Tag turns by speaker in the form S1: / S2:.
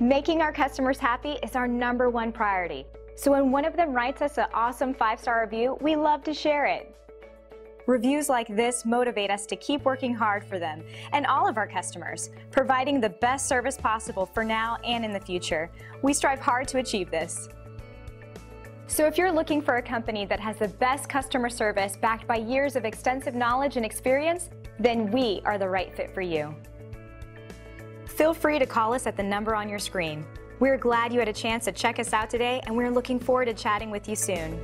S1: Making our customers happy is our number one priority. So when one of them writes us an awesome five-star review, we love to share it. Reviews like this motivate us to keep working hard for them and all of our customers, providing the best service possible for now and in the future. We strive hard to achieve this. So if you're looking for a company that has the best customer service backed by years of extensive knowledge and experience, then we are the right fit for you. Feel free to call us at the number on your screen. We're glad you had a chance to check us out today and we're looking forward to chatting with you soon.